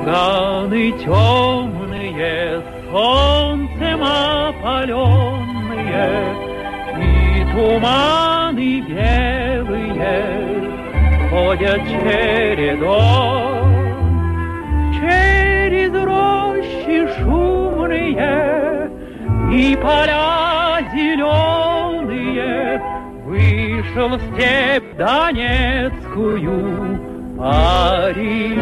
Дни темные, солнцем опаленные, И туманы белые ходят чередой. Через рощи шумные и поля зеленые Вышел в степь Донецкую парень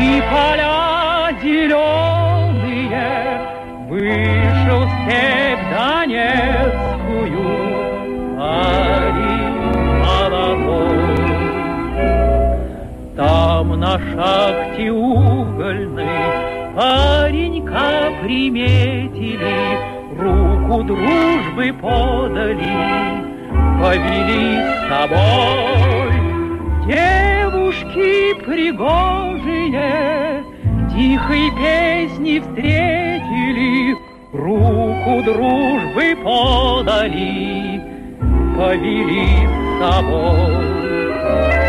и поля зеленые Вышел степь Донецкую парень молодой. Там на шахте угольной паренька приметили, руку дружбы подали, повели с собой. Девушки пригожие тихой песни встретили, руку дружбы подали, повели с собой.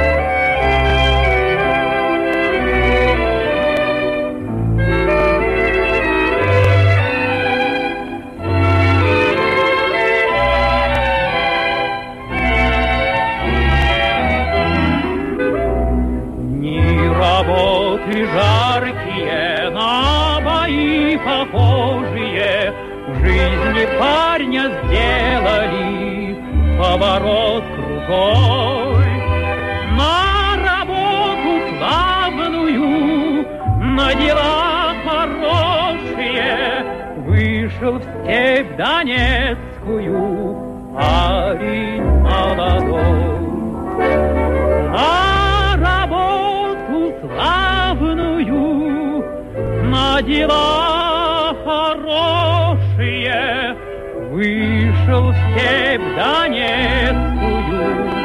Работы жаркие, на бои похожие, В жизни парня сделали поворот крутой. На работу славную, на дела хорошие, Вышел в степь Донецкую парень молодой. на дела хорошие, вышел в степь Донецкую.